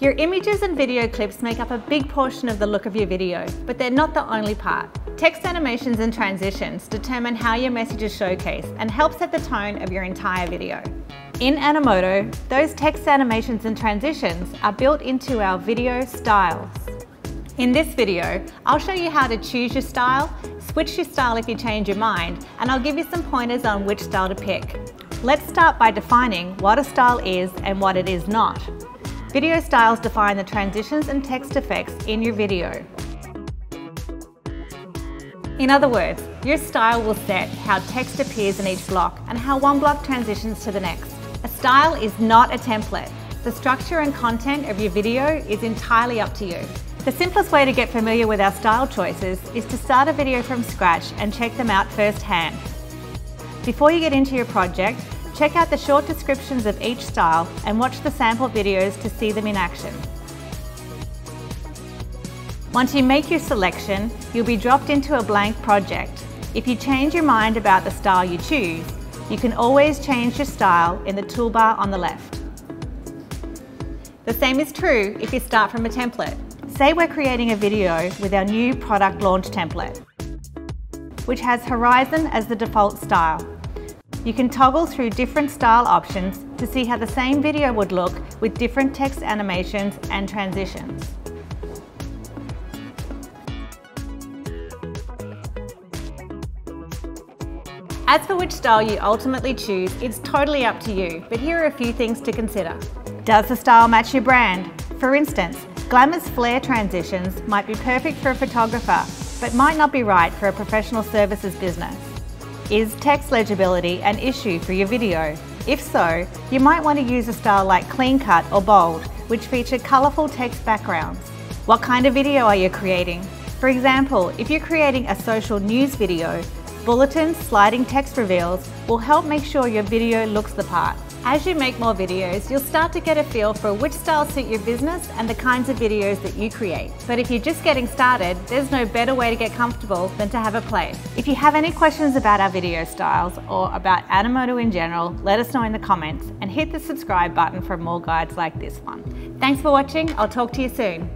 Your images and video clips make up a big portion of the look of your video, but they're not the only part. Text animations and transitions determine how your message is showcased and help set the tone of your entire video. In Animoto, those text animations and transitions are built into our video styles. In this video, I'll show you how to choose your style, switch your style if you change your mind, and I'll give you some pointers on which style to pick. Let's start by defining what a style is and what it is not. Video styles define the transitions and text effects in your video. In other words, your style will set how text appears in each block and how one block transitions to the next. A style is not a template. The structure and content of your video is entirely up to you. The simplest way to get familiar with our style choices is to start a video from scratch and check them out firsthand. Before you get into your project, Check out the short descriptions of each style and watch the sample videos to see them in action. Once you make your selection, you'll be dropped into a blank project. If you change your mind about the style you choose, you can always change your style in the toolbar on the left. The same is true if you start from a template. Say we're creating a video with our new product launch template, which has Horizon as the default style. You can toggle through different style options to see how the same video would look with different text animations and transitions. As for which style you ultimately choose, it's totally up to you, but here are a few things to consider. Does the style match your brand? For instance, Glamour's flare transitions might be perfect for a photographer, but might not be right for a professional services business. Is text legibility an issue for your video? If so, you might want to use a style like Clean Cut or Bold, which feature colourful text backgrounds. What kind of video are you creating? For example, if you're creating a social news video, Bulletin's, sliding text reveals will help make sure your video looks the part. As you make more videos, you'll start to get a feel for which styles suit your business and the kinds of videos that you create. But if you're just getting started, there's no better way to get comfortable than to have a play. If you have any questions about our video styles or about Animoto in general, let us know in the comments and hit the subscribe button for more guides like this one. Thanks for watching, I'll talk to you soon.